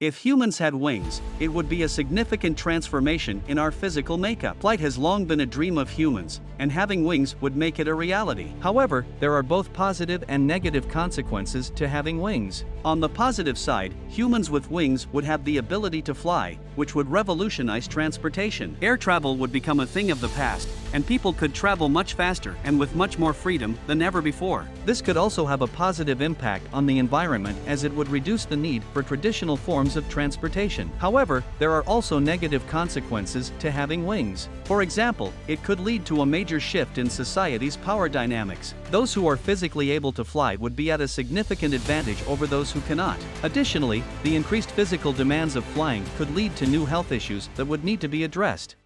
If humans had wings, it would be a significant transformation in our physical makeup. Flight has long been a dream of humans, and having wings would make it a reality. However, there are both positive and negative consequences to having wings. On the positive side, humans with wings would have the ability to fly, which would revolutionize transportation. Air travel would become a thing of the past, and people could travel much faster and with much more freedom than ever before. This could also have a positive impact on the environment as it would reduce the need for traditional forms of transportation. However, there are also negative consequences to having wings. For example, it could lead to a major shift in society's power dynamics. Those who are physically able to fly would be at a significant advantage over those who cannot. Additionally, the increased physical demands of flying could lead to new health issues that would need to be addressed.